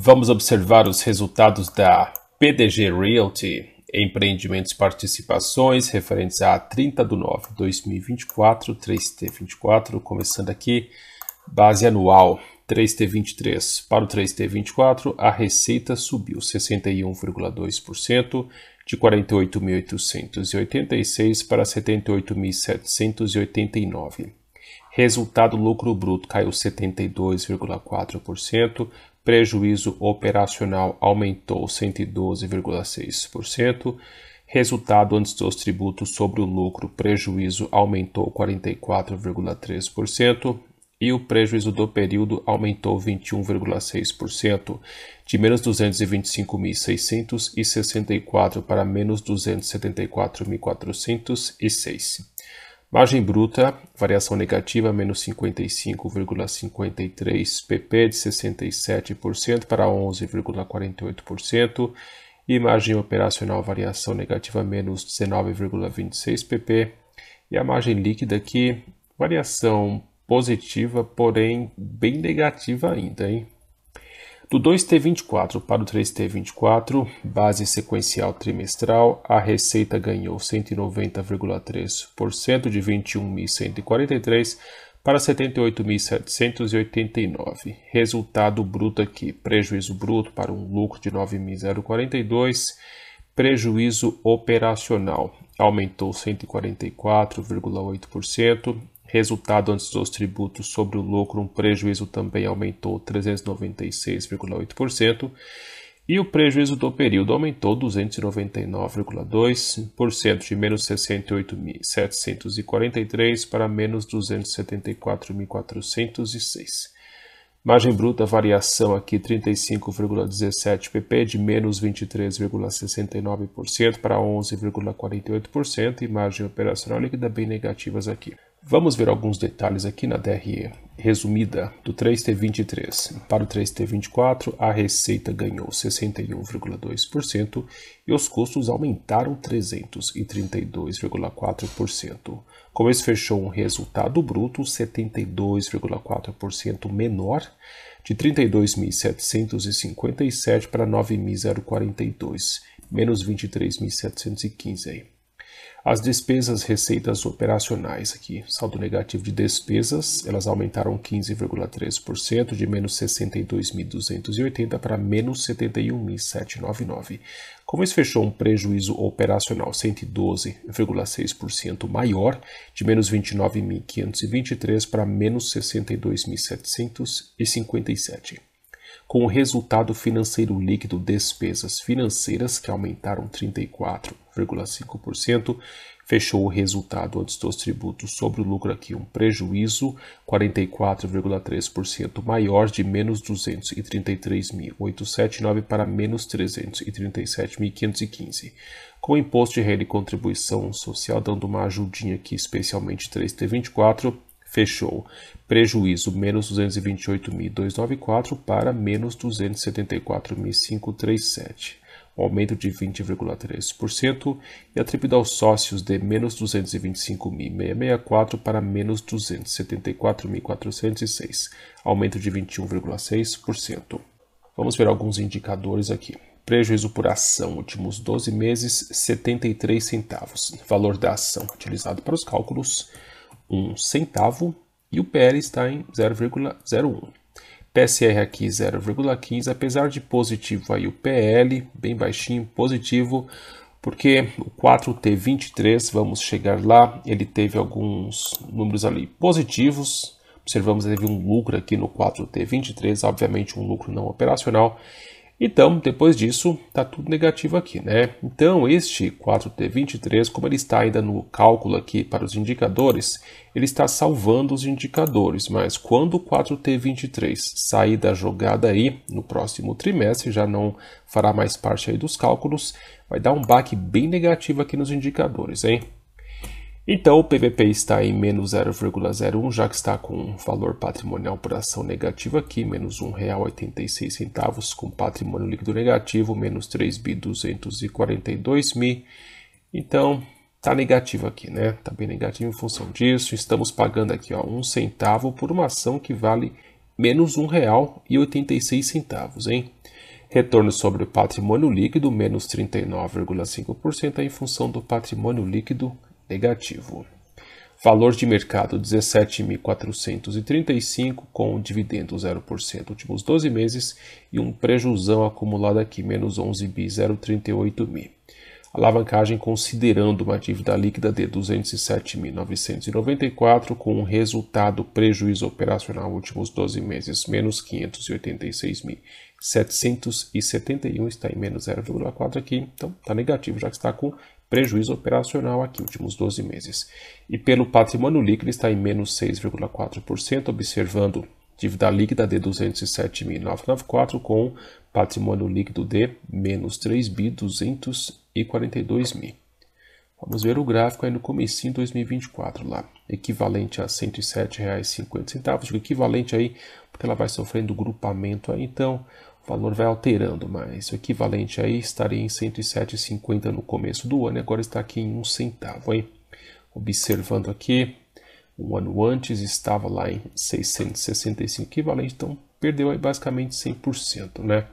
Vamos observar os resultados da PDG Realty, empreendimentos e participações referentes a 30 de 9 de 2024, 3T24, começando aqui, base anual 3T23. Para o 3T24, a receita subiu 61,2%, de 48.886 para 78.789. Resultado lucro bruto caiu 72,4%, prejuízo operacional aumentou 112,6%, resultado antes dos tributos sobre o lucro prejuízo aumentou 44,3% e o prejuízo do período aumentou 21,6%, de menos 225.664 para menos 274.406. Margem bruta, variação negativa, menos 55,53 pp de 67% para 11,48%. E margem operacional, variação negativa, menos 19,26 pp. E a margem líquida aqui, variação positiva, porém bem negativa ainda, hein? Do 2T24 para o 3T24, base sequencial trimestral, a receita ganhou 190,3% de 21.143 para 78.789. Resultado bruto aqui, prejuízo bruto para um lucro de 9.042, prejuízo operacional aumentou 144,8%, Resultado antes dos tributos sobre o lucro, um prejuízo também aumentou 396,8%, e o prejuízo do período aumentou 299,2%, de menos 68.743 para menos 274.406. Margem bruta, variação aqui 35,17 pp, de menos 23,69% para 11,48%, e margem operacional líquida bem negativas aqui. Vamos ver alguns detalhes aqui na DRE resumida do 3T23. Para o 3T24, a receita ganhou 61,2% e os custos aumentaram 332,4%. Com isso, fechou um resultado bruto 72,4% menor, de 32.757 para 9.042, menos 23.715 as despesas, receitas operacionais aqui, saldo negativo de despesas, elas aumentaram 15,3%, de menos 62.280 para menos 71.799. Como isso fechou um prejuízo operacional 112,6% maior, de menos 29.523 para menos 62.757 com o resultado financeiro líquido despesas financeiras que aumentaram 34,5%, fechou o resultado antes dos tributos sobre o lucro aqui um prejuízo 44,3% maior de menos 233.879 para menos 337.515. Com o imposto de renda e contribuição social dando uma ajudinha aqui, especialmente 3T24, fechou prejuízo menos 228.294 para menos 274.537, um aumento de 20,3%, e atribuído aos sócios de menos 225.664 para menos 274.406, aumento de 21,6%. Vamos ver alguns indicadores aqui. Prejuízo por ação, últimos 12 meses, 73 centavos. Valor da ação utilizado para os cálculos, um centavo e o PL está em 0,01. PSR aqui 0,15, apesar de positivo aí o PL, bem baixinho, positivo, porque o 4T23, vamos chegar lá, ele teve alguns números ali positivos, observamos que teve um lucro aqui no 4T23, obviamente um lucro não operacional, então, depois disso, está tudo negativo aqui, né? Então, este 4T23, como ele está ainda no cálculo aqui para os indicadores, ele está salvando os indicadores, mas quando o 4T23 sair da jogada aí, no próximo trimestre, já não fará mais parte aí dos cálculos, vai dar um baque bem negativo aqui nos indicadores, hein? Então o PVP está em menos 0,01, já que está com um valor patrimonial por ação negativo aqui, menos R$ 1,86, com patrimônio líquido negativo, menos 3.242 mil. Então está negativo aqui, né? Está bem negativo em função disso. Estamos pagando aqui ó, um centavo por uma ação que vale menos R$ 1,86, hein? Retorno sobre o patrimônio líquido, menos 39,5% em função do patrimônio líquido negativo. Valor de mercado 17.435 com dividendo 0% últimos 12 meses e um prejuzão acumulado aqui, menos 11.038 mil. Alavancagem considerando uma dívida líquida de 207.994 com um resultado prejuízo operacional últimos 12 meses, menos 586.771 está em menos 0,4 aqui, então está negativo, já que está com prejuízo operacional aqui, últimos 12 meses. E pelo patrimônio líquido está em menos 6,4%, observando dívida líquida de 207.994 com patrimônio líquido de menos 3.242.000. Vamos ver o gráfico aí no comecinho de 2024 lá, equivalente a R$ 107,50, equivalente aí, porque ela vai sofrendo grupamento aí, então o valor vai alterando, mas o equivalente aí estaria em 107,50 no começo do ano e agora está aqui em um centavo, hein? Observando aqui, um ano antes estava lá em 665 equivalente, então perdeu aí basicamente 100%, né?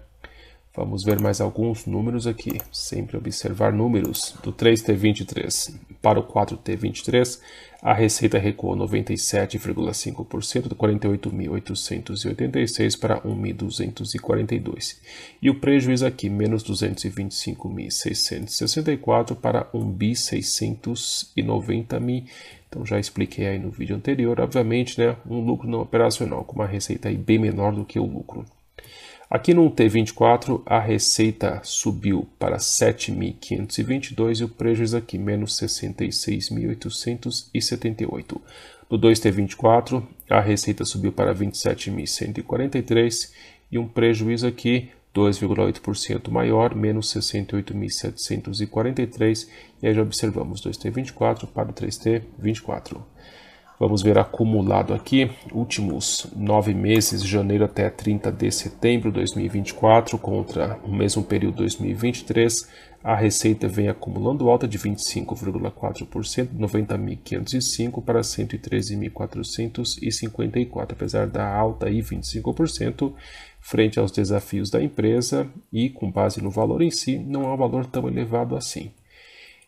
Vamos ver mais alguns números aqui. Sempre observar números do 3T23 para o 4T23. A receita recuou 97,5% de 48.886 para 1.242. E o prejuízo aqui, menos 225.664 para 1.690.000. Então já expliquei aí no vídeo anterior. Obviamente, né, um lucro não operacional com uma receita aí bem menor do que o lucro. Aqui no T24, a receita subiu para 7.522 e o prejuízo aqui menos 66.878. No 2T24, a receita subiu para 27.143 e um prejuízo aqui 2,8% maior, menos 68.743. E aí já observamos 2T24 para o 3T24. Vamos ver acumulado aqui, últimos nove meses, janeiro até 30 de setembro de 2024, contra o mesmo período 2023, a receita vem acumulando alta de 25,4%, 90.505 para 113.454, apesar da alta aí 25%, frente aos desafios da empresa e com base no valor em si, não é um valor tão elevado assim.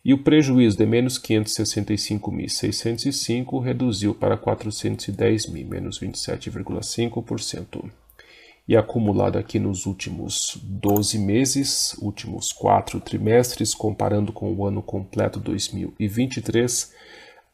E o prejuízo de menos 565.605 reduziu para 410.000, menos 27,5%. E acumulado aqui nos últimos 12 meses, últimos quatro trimestres, comparando com o ano completo 2023,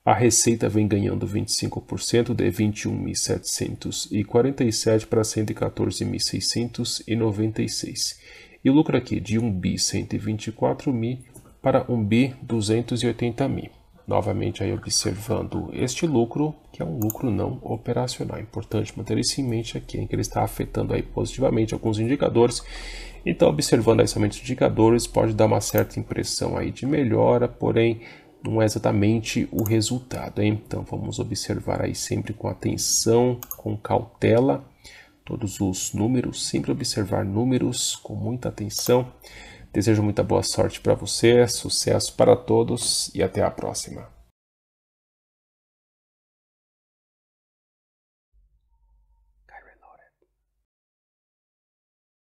a receita vem ganhando 25% de 21.747 para 114.696. E o lucro aqui de 1.124.000 para um bi 280 mil. Novamente aí observando este lucro, que é um lucro não operacional. É importante manter isso em mente aqui, em que ele está afetando aí positivamente alguns indicadores. Então, observando aí somente os indicadores, pode dar uma certa impressão aí de melhora, porém não é exatamente o resultado. Hein? Então, vamos observar aí sempre com atenção, com cautela, todos os números, sempre observar números com muita atenção. Desejo muita boa sorte para você, sucesso para todos e até a próxima.